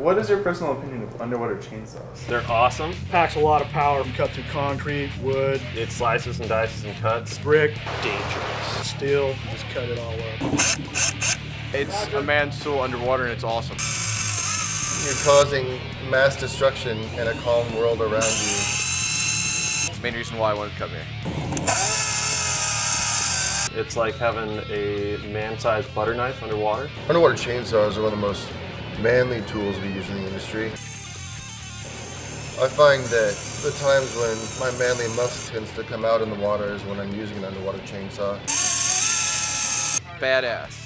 What is your personal opinion of underwater chainsaws? They're awesome. Packs a lot of power. You cut through concrete, wood, It slices and dices and cuts. brick, Dangerous. steel. Just cut it all up. It's a man's tool underwater and it's awesome. You're causing mass destruction in a calm world around you. It's the main reason why I wanted to come here. It's like having a man-sized butter knife underwater. Underwater chainsaws are one of the most manly tools we use in the industry. I find that the times when my manly muscle tends to come out in the water is when I'm using an underwater chainsaw. Badass.